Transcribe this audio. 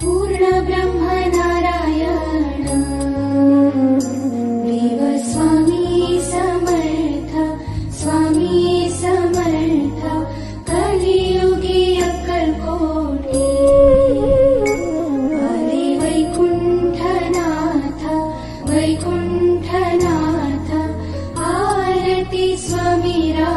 पूर्ण नारायण देव स्वामी समर्थ स्वामी समर्थ कलियुगे अकर्कोटे हरे वैकुण्ठनाथ वैकुण्ठनाथ आलति स्वामिरा